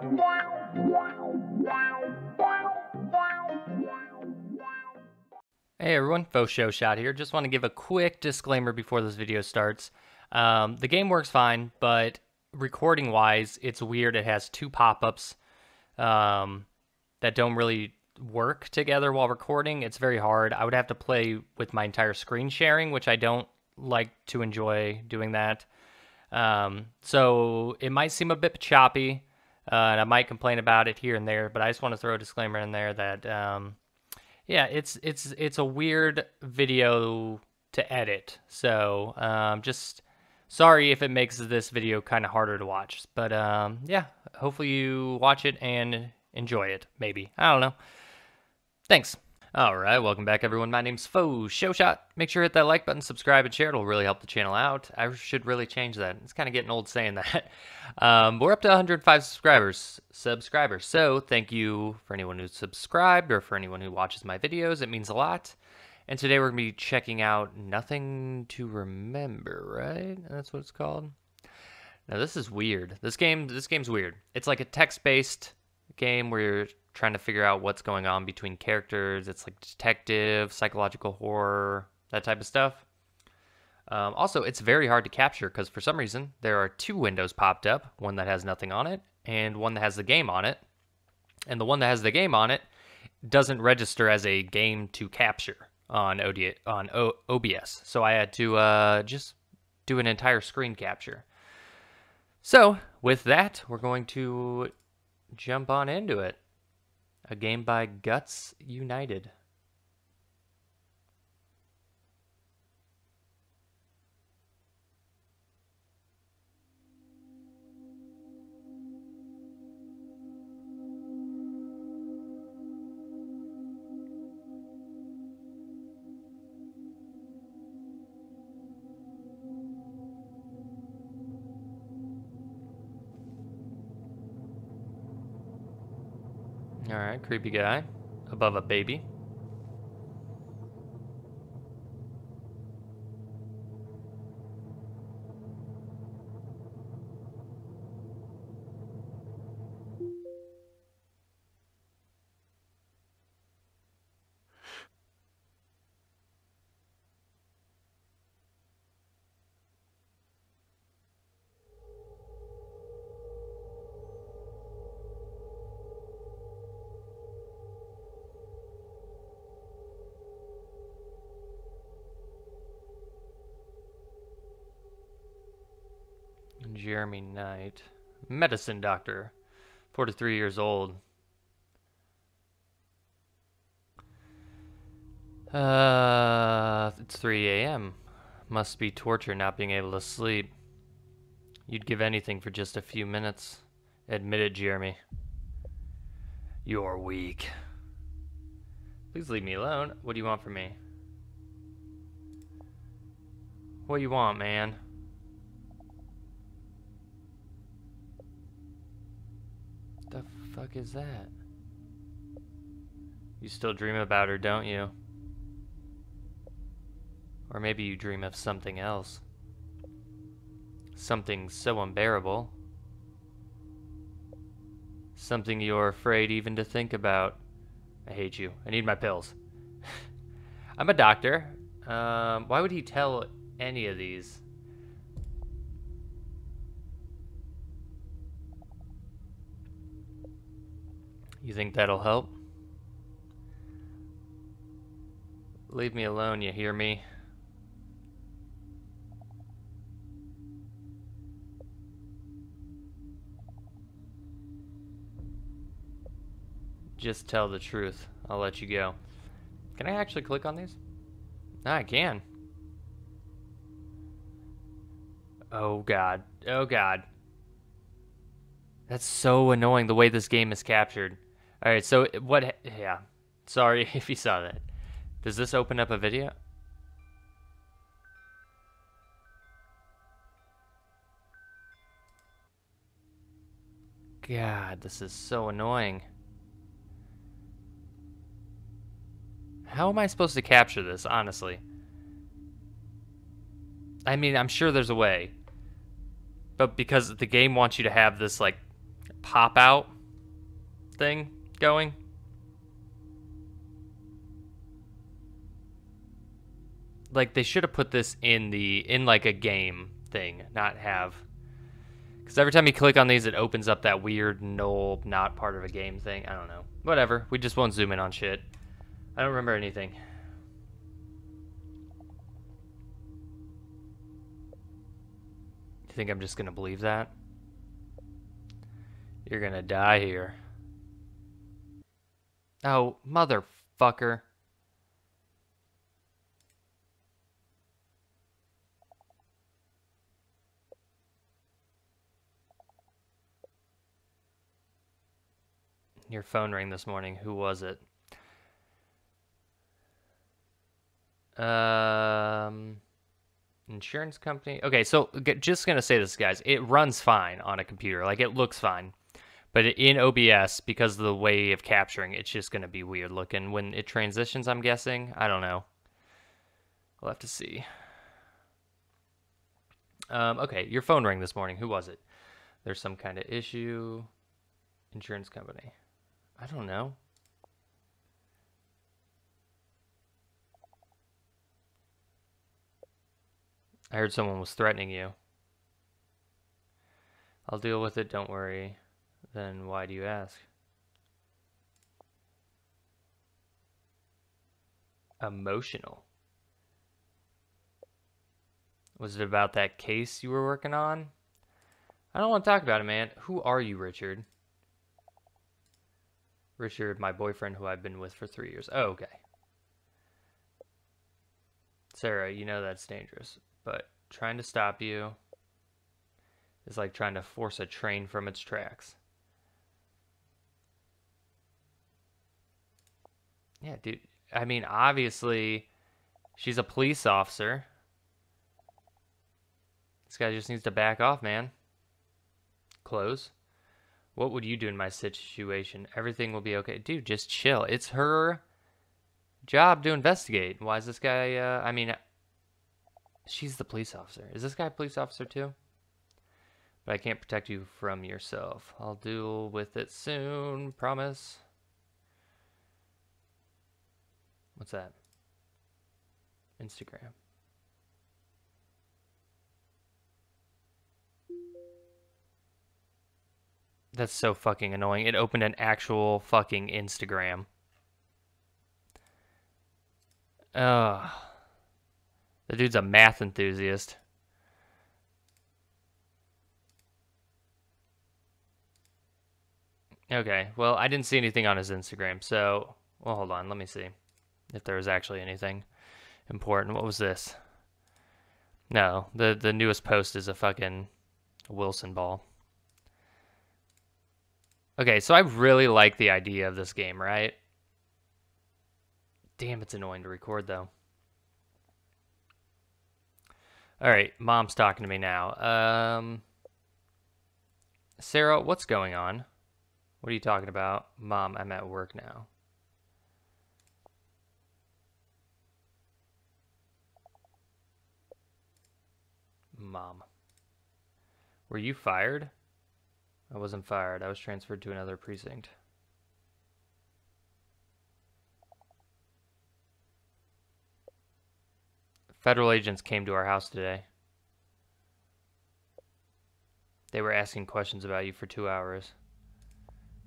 Hey everyone, FoShoShot here. Just want to give a quick disclaimer before this video starts. Um, the game works fine, but recording wise, it's weird. It has two pop ups um, that don't really work together while recording. It's very hard. I would have to play with my entire screen sharing, which I don't like to enjoy doing that. Um, so it might seem a bit choppy, uh, and I might complain about it here and there, but I just want to throw a disclaimer in there that. Um, yeah, it's it's it's a weird video to edit. So um, just sorry if it makes this video kind of harder to watch. But um, yeah, hopefully you watch it and enjoy it. Maybe I don't know. Thanks. All right, welcome back, everyone. My name's FoShoShot. Make sure to hit that like button, subscribe, and share. It'll really help the channel out. I should really change that. It's kind of getting old saying that. Um, we're up to 105 subscribers. Subscribers. So thank you for anyone who's subscribed or for anyone who watches my videos. It means a lot. And today we're gonna be checking out Nothing to Remember, right? That's what it's called. Now this is weird. This game, this game's weird. It's like a text-based game where you're trying to figure out what's going on between characters. It's like detective, psychological horror, that type of stuff. Um, also, it's very hard to capture because for some reason there are two windows popped up one that has nothing on it and one that has the game on it. And the one that has the game on it doesn't register as a game to capture on OD, on o, OBS. So I had to uh, just do an entire screen capture. So, with that, we're going to jump on into it. A game by Guts United. Alright, creepy guy. Above a baby. Jeremy Knight. Medicine doctor. 43 years old. Uh, it's 3 a.m. Must be torture not being able to sleep. You'd give anything for just a few minutes. Admit it, Jeremy. You're weak. Please leave me alone. What do you want from me? What do you want, man? The fuck is that? You still dream about her, don't you? Or maybe you dream of something else. Something so unbearable. Something you're afraid even to think about. I hate you. I need my pills. I'm a doctor. Um, why would he tell any of these? You think that'll help? Leave me alone, you hear me? Just tell the truth. I'll let you go. Can I actually click on these? I can. Oh god. Oh god. That's so annoying the way this game is captured. Alright, so what... Yeah. Sorry if you saw that. Does this open up a video? God, this is so annoying. How am I supposed to capture this, honestly? I mean, I'm sure there's a way. But because the game wants you to have this, like, pop out thing going. Like they should have put this in the in like a game thing, not have because every time you click on these, it opens up that weird null, not part of a game thing. I don't know. Whatever. We just won't zoom in on shit. I don't remember anything. You think I'm just gonna believe that? You're gonna die here. Oh, motherfucker. Your phone rang this morning. Who was it? Um, insurance company. Okay, so just gonna say this, guys. It runs fine on a computer. Like it looks fine, but in OBS, because of the way of capturing, it's just gonna be weird looking when it transitions. I'm guessing. I don't know. We'll have to see. Um, okay, your phone rang this morning. Who was it? There's some kind of issue. Insurance company. I don't know. I heard someone was threatening you. I'll deal with it, don't worry. Then why do you ask? Emotional. Was it about that case you were working on? I don't want to talk about it, man. Who are you, Richard? Richard, my boyfriend who I've been with for three years. Oh, okay. Sarah, you know that's dangerous, but trying to stop you is like trying to force a train from its tracks. Yeah, dude. I mean, obviously, she's a police officer. This guy just needs to back off, man. Close. What would you do in my situation? Everything will be okay. Dude, just chill. It's her job to investigate. Why is this guy, uh, I mean, she's the police officer. Is this guy a police officer too? But I can't protect you from yourself. I'll deal with it soon, promise. What's that? Instagram. That's so fucking annoying. It opened an actual fucking Instagram. Ugh. The dude's a math enthusiast. Okay, well, I didn't see anything on his Instagram, so... Well, hold on, let me see if there was actually anything important. What was this? No, the, the newest post is a fucking Wilson ball. Okay, so I really like the idea of this game, right? Damn, it's annoying to record, though. All right, mom's talking to me now. Um, Sarah, what's going on? What are you talking about? Mom, I'm at work now. Mom. Were you fired? I wasn't fired. I was transferred to another precinct. Federal agents came to our house today. They were asking questions about you for two hours.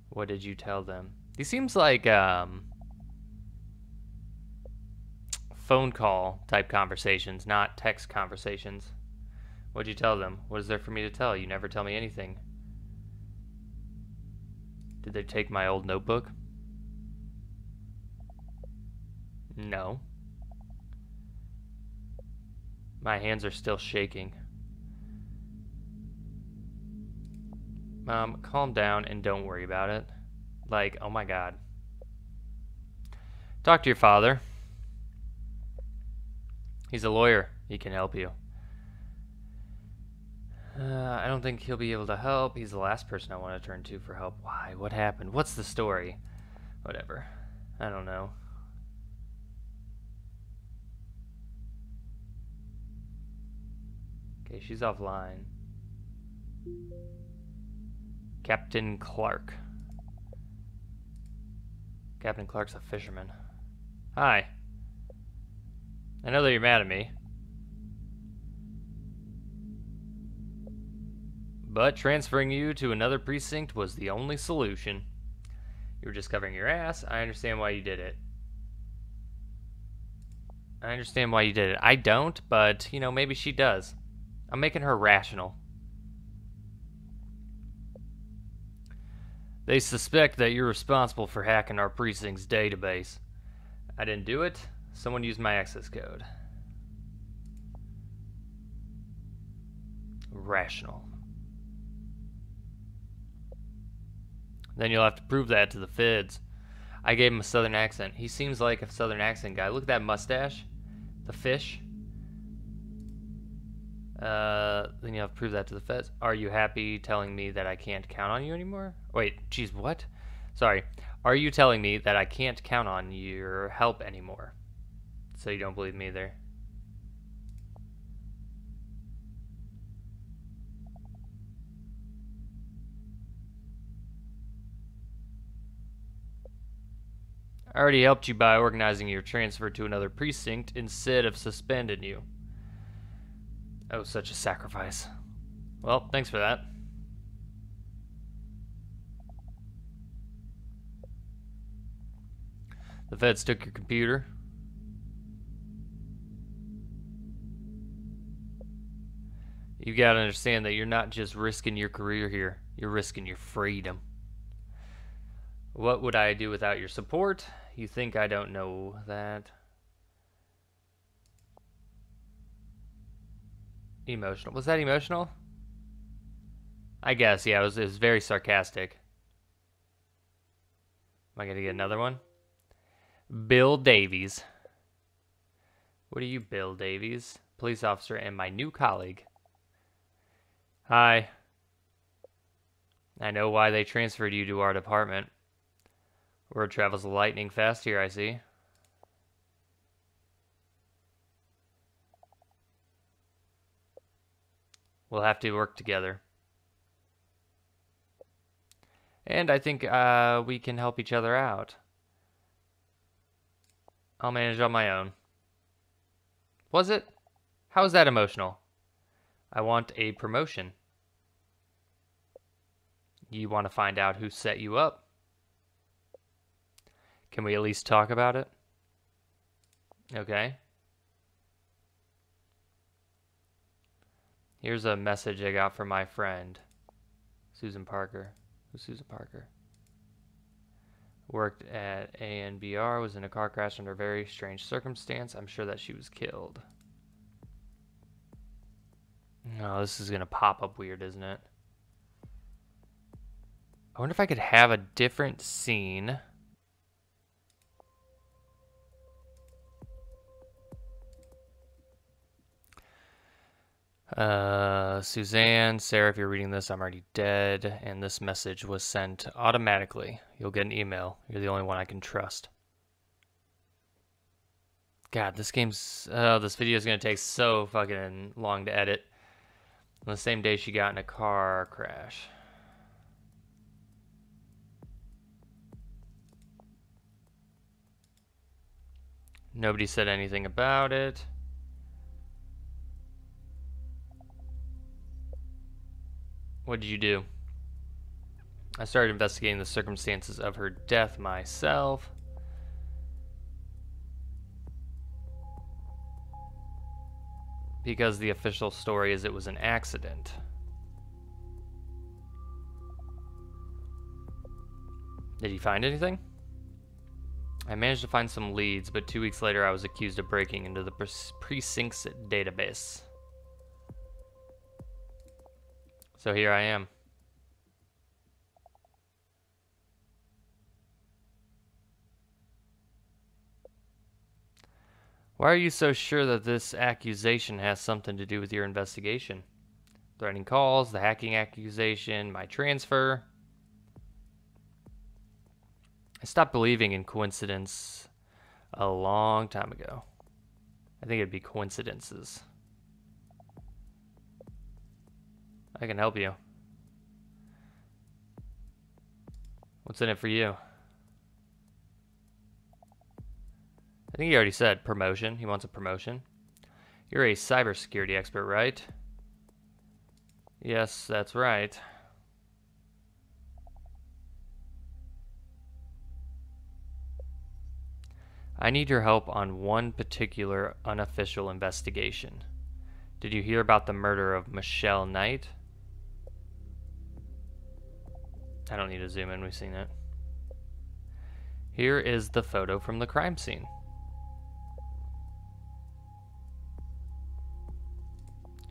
What did you tell them? These seems like um, phone call type conversations, not text conversations. What'd you tell them? What is there for me to tell? You never tell me anything. Did they take my old notebook? No. My hands are still shaking. Mom, calm down and don't worry about it. Like, oh my god. Talk to your father. He's a lawyer. He can help you. Uh, I don't think he'll be able to help. He's the last person I want to turn to for help. Why? What happened? What's the story? Whatever. I don't know. Okay, she's offline. Captain Clark. Captain Clark's a fisherman. Hi. I know that you're mad at me. But transferring you to another precinct was the only solution. You were just covering your ass. I understand why you did it. I understand why you did it. I don't, but, you know, maybe she does. I'm making her rational. They suspect that you're responsible for hacking our precinct's database. I didn't do it. Someone used my access code. Rational. Then you'll have to prove that to the feds. I gave him a southern accent. He seems like a southern accent guy. Look at that mustache. The fish. Uh, then you'll have to prove that to the feds. Are you happy telling me that I can't count on you anymore? Wait, geez, what? Sorry. Are you telling me that I can't count on your help anymore? So you don't believe me there? I already helped you by organizing your transfer to another precinct instead of suspending you. Oh, such a sacrifice. Well, thanks for that. The feds took your computer. You gotta understand that you're not just risking your career here, you're risking your freedom. What would I do without your support? You think I don't know that? Emotional. Was that emotional? I guess, yeah, it was, it was very sarcastic. Am I going to get another one? Bill Davies. What are you, Bill Davies? Police officer and my new colleague. Hi. I know why they transferred you to our department. Word travels lightning fast here, I see. We'll have to work together. And I think uh, we can help each other out. I'll manage on my own. Was it? How is that emotional? I want a promotion. You want to find out who set you up? Can we at least talk about it? Okay. Here's a message I got from my friend, Susan Parker. Who's Susan Parker? Worked at ANBR, was in a car crash under very strange circumstance. I'm sure that she was killed. Oh, this is going to pop up weird, isn't it? I wonder if I could have a different scene. Uh, Suzanne, Sarah, if you're reading this, I'm already dead, and this message was sent automatically. You'll get an email. You're the only one I can trust. God, this game's... Oh, this video is going to take so fucking long to edit. On the same day she got in a car crash. Nobody said anything about it. What did you do? I started investigating the circumstances of her death myself. Because the official story is it was an accident. Did you find anything? I managed to find some leads, but two weeks later I was accused of breaking into the precinct's database. So here I am. Why are you so sure that this accusation has something to do with your investigation? Threatening calls, the hacking accusation, my transfer. I stopped believing in coincidence a long time ago. I think it'd be coincidences. I can help you. What's in it for you? I think he already said promotion. He wants a promotion. You're a cybersecurity expert, right? Yes, that's right. I need your help on one particular unofficial investigation. Did you hear about the murder of Michelle Knight? I don't need to zoom in, we've seen it. Here is the photo from the crime scene.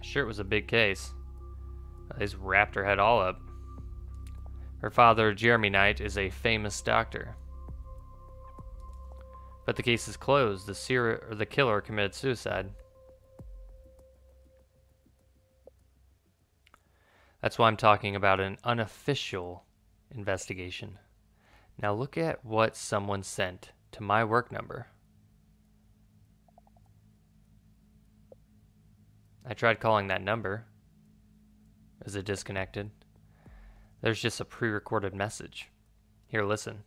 Sure, it was a big case. Just wrapped her head all up. Her father, Jeremy Knight, is a famous doctor. But the case is closed. The, serial, the killer committed suicide. That's why I'm talking about an unofficial investigation. Now look at what someone sent to my work number. I tried calling that number. Is it disconnected? There's just a pre-recorded message. Here, listen.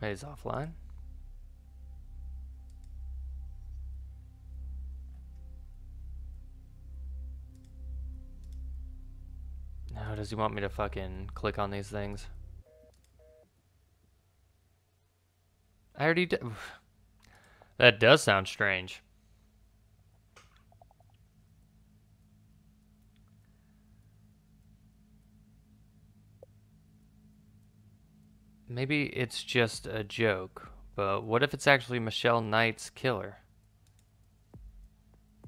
He's offline. Now, does he want me to fucking click on these things? I already did. That does sound strange. Maybe it's just a joke, but what if it's actually Michelle Knight's killer?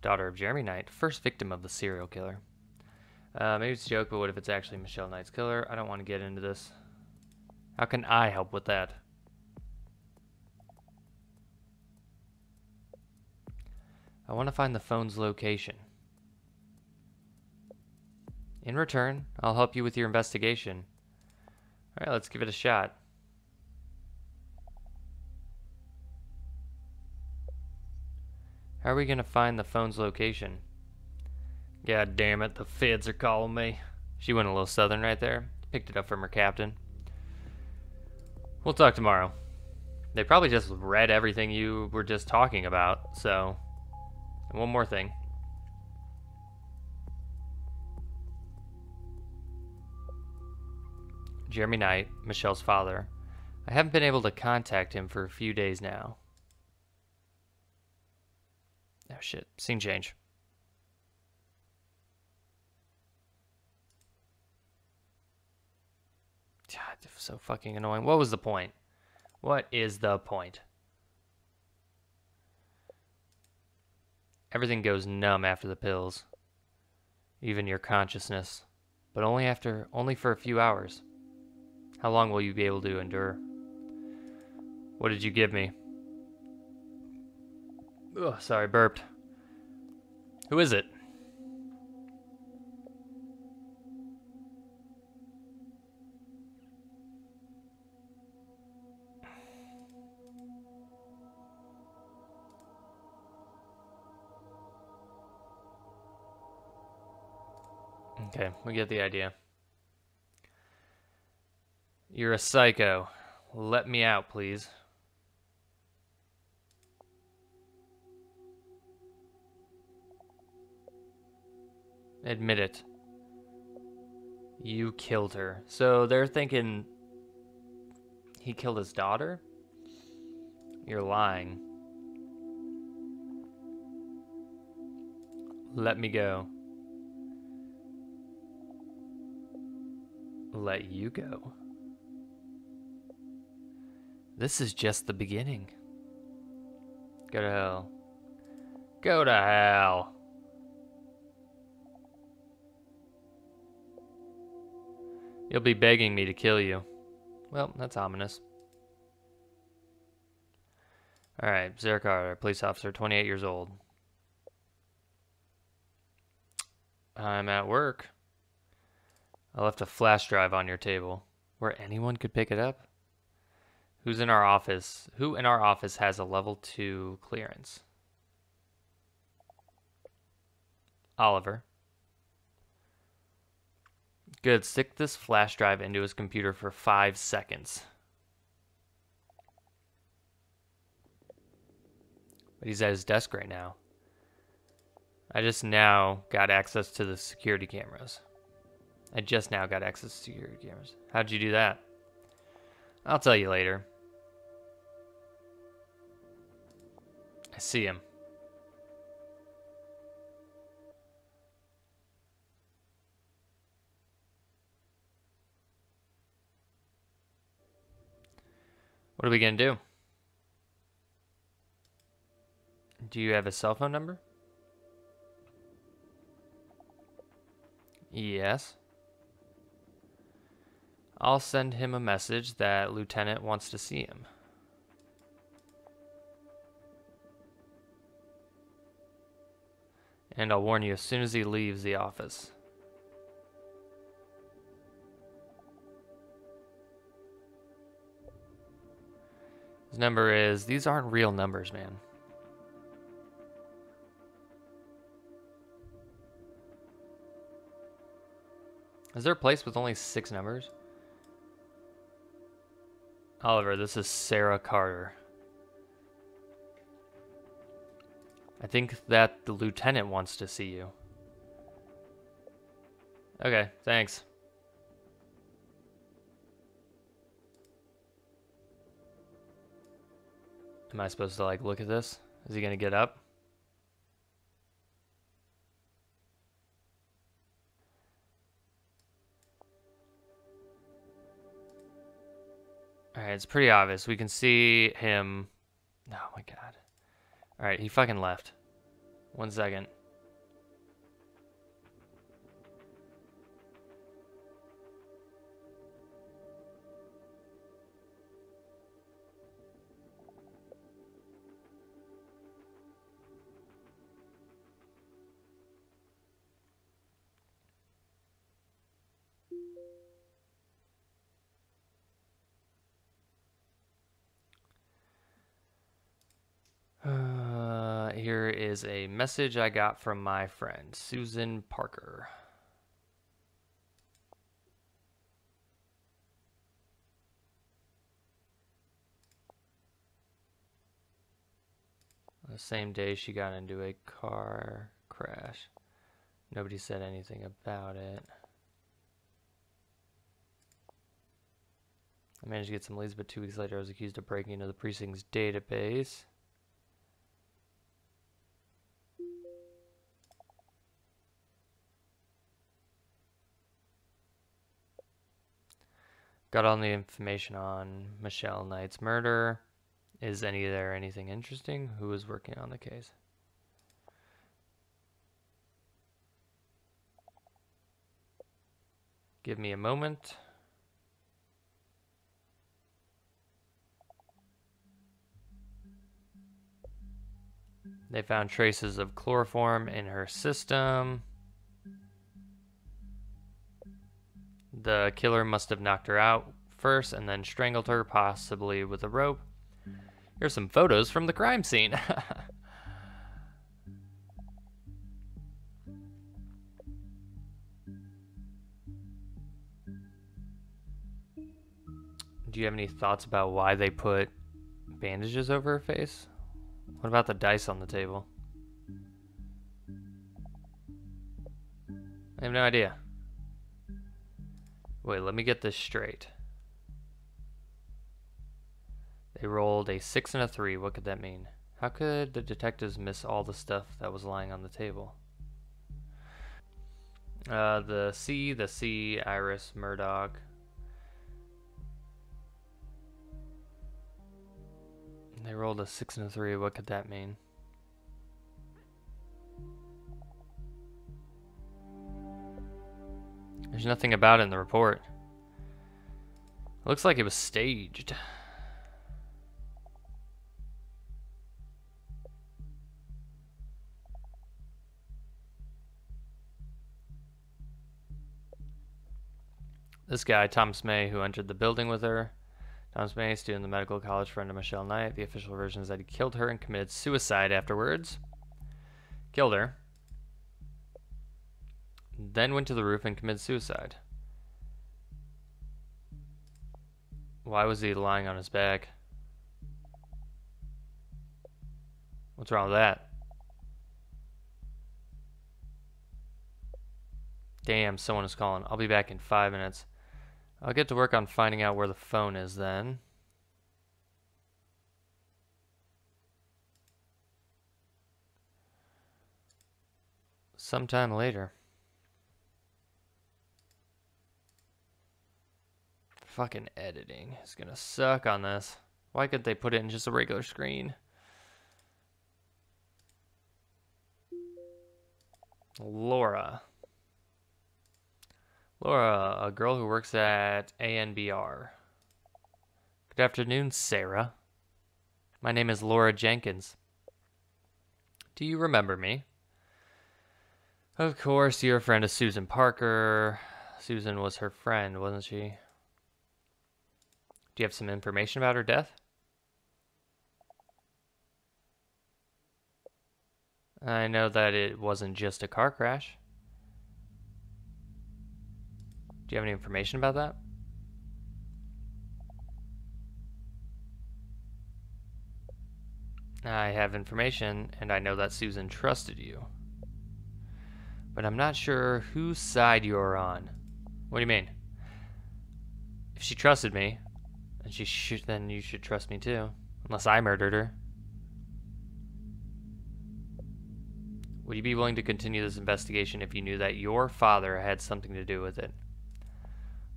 Daughter of Jeremy Knight, first victim of the serial killer. Uh, maybe it's a joke, but what if it's actually Michelle Knight's killer? I don't want to get into this. How can I help with that? I want to find the phone's location. In return, I'll help you with your investigation. Alright, let's give it a shot. How are we gonna find the phone's location? God damn it, the feds are calling me. She went a little southern right there. Picked it up from her captain. We'll talk tomorrow. They probably just read everything you were just talking about, so... And one more thing. Jeremy Knight, Michelle's father. I haven't been able to contact him for a few days now. Oh shit, scene change. God, so fucking annoying. What was the point? What is the point? Everything goes numb after the pills. Even your consciousness. But only after, only for a few hours. How long will you be able to endure? What did you give me? Ugh, sorry, burped. Who is it? Okay, we get the idea. You're a psycho. Let me out, please. Admit it. You killed her. So they're thinking he killed his daughter? You're lying. Let me go. Let you go. This is just the beginning. Go to hell. Go to hell. You'll be begging me to kill you. Well, that's ominous. All right, Sarah Carter, police officer, 28 years old. I'm at work. I left a flash drive on your table where anyone could pick it up. Who's in our office? Who in our office has a level 2 clearance? Oliver. Good. Stick this flash drive into his computer for five seconds. But he's at his desk right now. I just now got access to the security cameras. I just now got access to security cameras. How'd you do that? I'll tell you later. I see him. What are we going to do? Do you have a cell phone number? Yes. I'll send him a message that Lieutenant wants to see him. And I'll warn you as soon as he leaves the office. Number is, these aren't real numbers, man. Is there a place with only six numbers? Oliver, this is Sarah Carter. I think that the lieutenant wants to see you. Okay, thanks. Am I supposed to like look at this? Is he gonna get up? Alright, it's pretty obvious. We can see him. Oh my god. Alright, he fucking left. One second. Is a message I got from my friend, Susan Parker. The same day she got into a car crash. Nobody said anything about it. I managed to get some leads, but two weeks later I was accused of breaking into the precinct's database. Got all the information on Michelle Knight's murder. Is any there anything interesting? Who is working on the case? Give me a moment. They found traces of chloroform in her system. The killer must have knocked her out first and then strangled her, possibly with a rope. Here's some photos from the crime scene. Do you have any thoughts about why they put bandages over her face? What about the dice on the table? I have no idea. Wait, let me get this straight. They rolled a 6 and a 3. What could that mean? How could the detectives miss all the stuff that was lying on the table? Uh, the C, the C, Iris, Murdoch. They rolled a 6 and a 3. What could that mean? There's nothing about it in the report. Looks like it was staged. This guy, Thomas May, who entered the building with her. Thomas May, student in the medical college, friend of Michelle Knight. The official version is that he killed her and committed suicide afterwards. Killed her. Then went to the roof and committed suicide. Why was he lying on his back? What's wrong with that? Damn, someone is calling. I'll be back in five minutes. I'll get to work on finding out where the phone is then. Sometime later. Fucking editing is gonna suck on this. Why couldn't they put it in just a regular screen? Laura. Laura, a girl who works at ANBR. Good afternoon, Sarah. My name is Laura Jenkins. Do you remember me? Of course, you're a friend of Susan Parker. Susan was her friend, wasn't she? Do you have some information about her death? I know that it wasn't just a car crash. Do you have any information about that? I have information, and I know that Susan trusted you. But I'm not sure whose side you're on. What do you mean? If she trusted me, then she should then you should trust me too. Unless I murdered her. Would you be willing to continue this investigation if you knew that your father had something to do with it?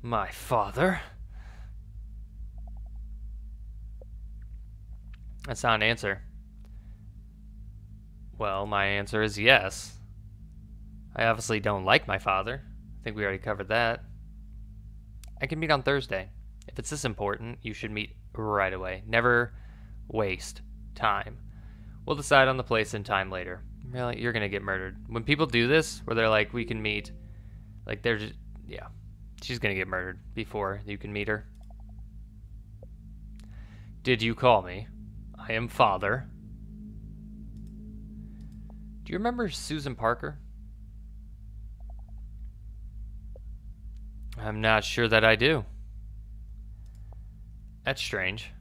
My father? That's not an answer. Well, my answer is yes. I obviously don't like my father. I think we already covered that. I can meet on Thursday. If it's this important, you should meet right away. Never waste time. We'll decide on the place and time later. Really, you're gonna get murdered. When people do this, where they're like, we can meet, like they're just, yeah. She's gonna get murdered before you can meet her. Did you call me? I am father. Do you remember Susan Parker? I'm not sure that I do. That's strange.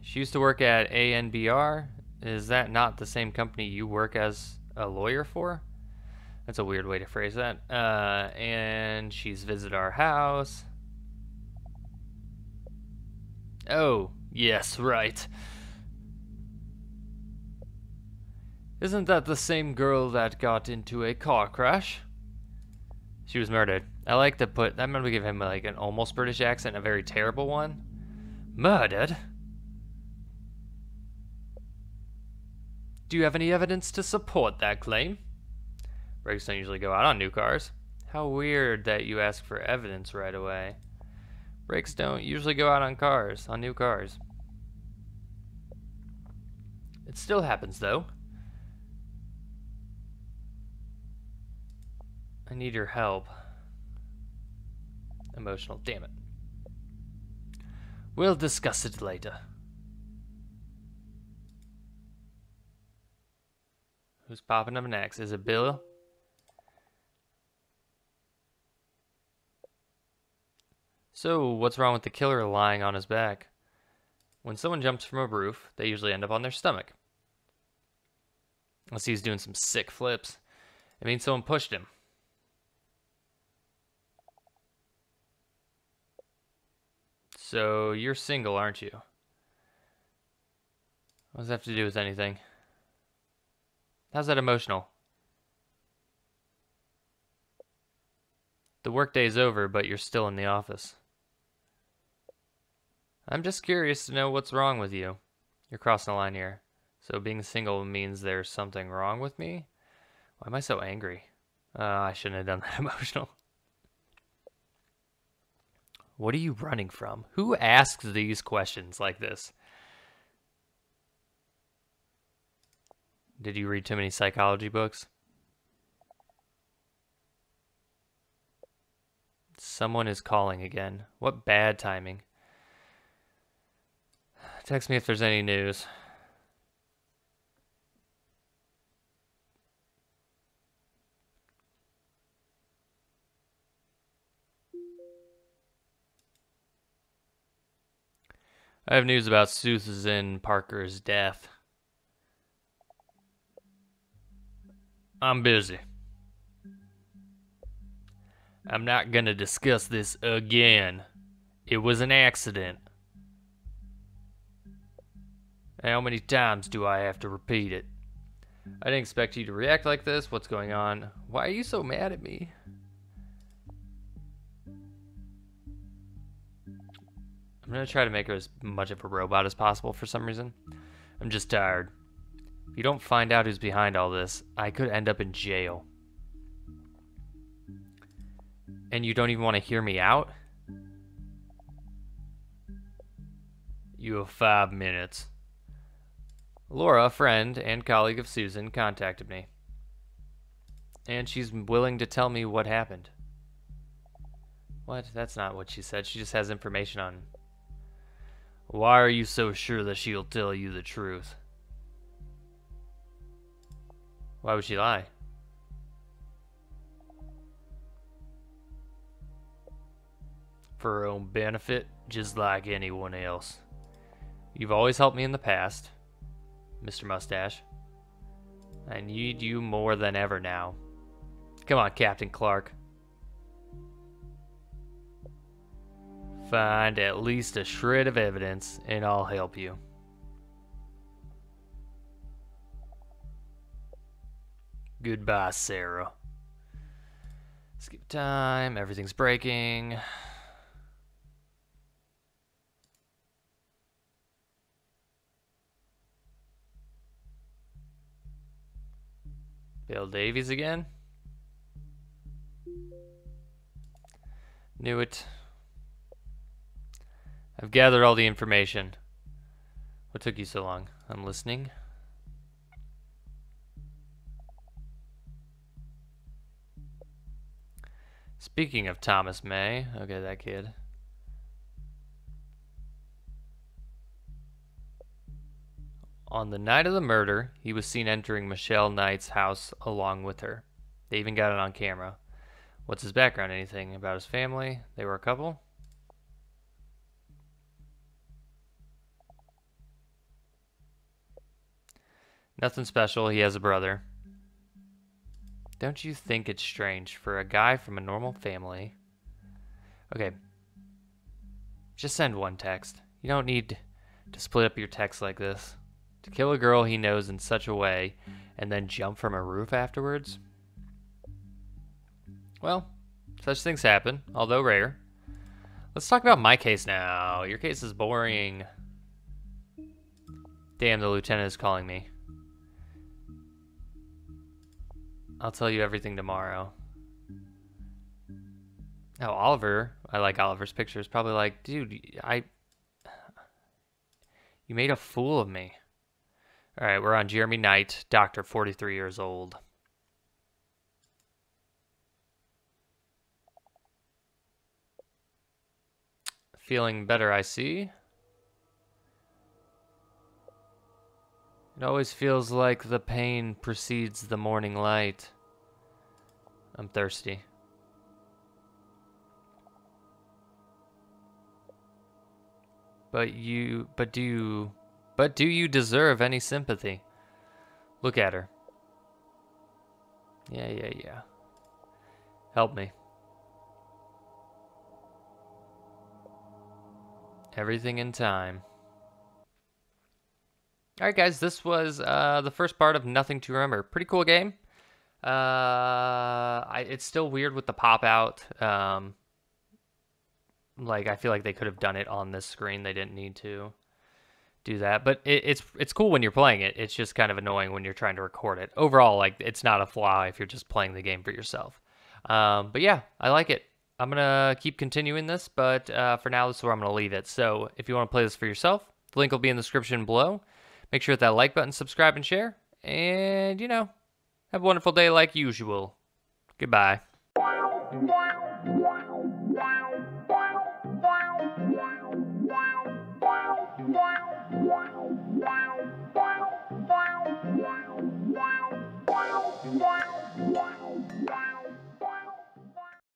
She used to work at ANBR. Is that not the same company you work as a lawyer for? That's a weird way to phrase that. Uh, and she's visited our house. Oh, yes, right. Isn't that the same girl that got into a car crash? She was murdered. I like to put, I'm going to give him like an almost British accent, a very terrible one. Murdered? Do you have any evidence to support that claim? Brakes don't usually go out on new cars. How weird that you ask for evidence right away. Brakes don't usually go out on cars, on new cars. It still happens though. I need your help. Emotional, damn it. We'll discuss it later. Who's popping up next? Is it Bill? So, what's wrong with the killer lying on his back? When someone jumps from a roof, they usually end up on their stomach. Unless he's doing some sick flips. It means someone pushed him. So, you're single, aren't you? What does that have to do with anything? How's that emotional? The workday's over, but you're still in the office. I'm just curious to know what's wrong with you. You're crossing the line here. So being single means there's something wrong with me? Why am I so angry? Uh, I shouldn't have done that emotional. What are you running from? Who asks these questions like this? Did you read too many psychology books? Someone is calling again. What bad timing. Text me if there's any news. I have news about Susan Parker's death. I'm busy. I'm not gonna discuss this again. It was an accident. How many times do I have to repeat it? I didn't expect you to react like this. What's going on? Why are you so mad at me? Gonna try to make her as much of a robot as possible for some reason. I'm just tired. If you don't find out who's behind all this, I could end up in jail. And you don't even want to hear me out? You have five minutes. Laura, a friend and colleague of Susan, contacted me. And she's willing to tell me what happened. What? That's not what she said. She just has information on why are you so sure that she'll tell you the truth? Why would she lie? For her own benefit, just like anyone else. You've always helped me in the past, Mr. Mustache. I need you more than ever now. Come on, Captain Clark. Find at least a shred of evidence, and I'll help you. Goodbye, Sarah. Skip time. Everything's breaking. Bill Davies again? Knew it. I've gathered all the information. What took you so long? I'm listening. Speaking of Thomas May, okay, that kid. On the night of the murder, he was seen entering Michelle Knight's house along with her. They even got it on camera. What's his background? Anything about his family? They were a couple? Nothing special. He has a brother. Don't you think it's strange for a guy from a normal family? Okay. Just send one text. You don't need to split up your text like this. To kill a girl he knows in such a way and then jump from a roof afterwards? Well, such things happen, although rare. Let's talk about my case now. Your case is boring. Damn, the lieutenant is calling me. I'll tell you everything tomorrow. Oh, Oliver. I like Oliver's pictures. Probably like, dude, I. You made a fool of me. All right, we're on Jeremy Knight, doctor, 43 years old. Feeling better, I see. It always feels like the pain precedes the morning light. I'm thirsty. But you, but do you, but do you deserve any sympathy? Look at her. Yeah, yeah, yeah. Help me. Everything in time. All right, guys, this was uh, the first part of Nothing to Remember. Pretty cool game. Uh, I, it's still weird with the pop out. Um, like I feel like they could have done it on this screen. They didn't need to do that, but it, it's it's cool when you're playing it. It's just kind of annoying when you're trying to record it. Overall, like it's not a flaw if you're just playing the game for yourself. Um, but yeah, I like it. I'm gonna keep continuing this, but uh, for now, this is where I'm gonna leave it. So if you want to play this for yourself, the link will be in the description below. Make sure that like button, subscribe, and share. And, you know, have a wonderful day like usual. Goodbye.